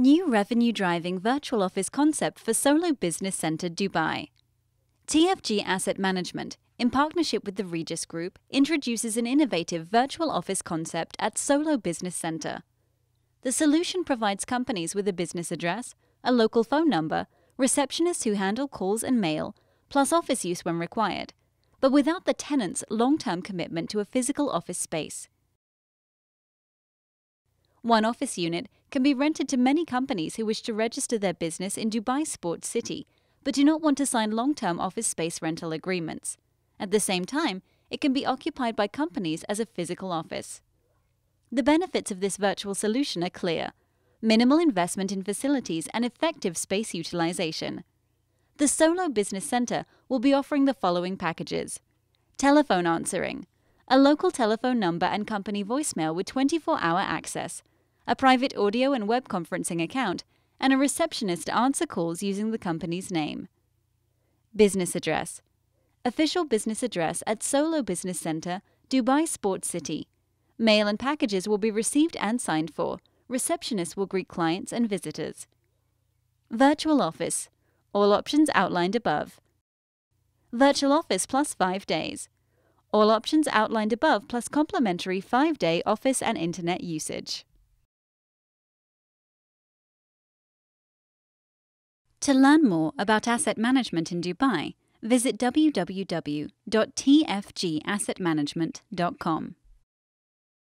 New revenue driving virtual office concept for Solo Business Centre Dubai. TFG Asset Management, in partnership with the Regus Group, introduces an innovative virtual office concept at Solo Business Centre. The solution provides companies with a business address, a local phone number, receptionists who handle calls and mail, plus office use when required, but without the tenant's long term commitment to a physical office space. One office unit can be rented to many companies who wish to register their business in Dubai Sports City but do not want to sign long term office space rental agreements. At the same time, it can be occupied by companies as a physical office. The benefits of this virtual solution are clear minimal investment in facilities and effective space utilization. The Solo Business Center will be offering the following packages telephone answering, a local telephone number and company voicemail with 24 hour access, a private audio and web conferencing account, and a receptionist to answer calls using the company's name. Business address Official business address at Solo Business Center, Dubai Sports City. Mail and packages will be received and signed for. Receptionists will greet clients and visitors. Virtual office. All options outlined above. Virtual office plus 5 days. All options outlined above plus complimentary 5 day office and internet usage. To learn more about asset management in Dubai, visit www.tfgassetmanagement.com.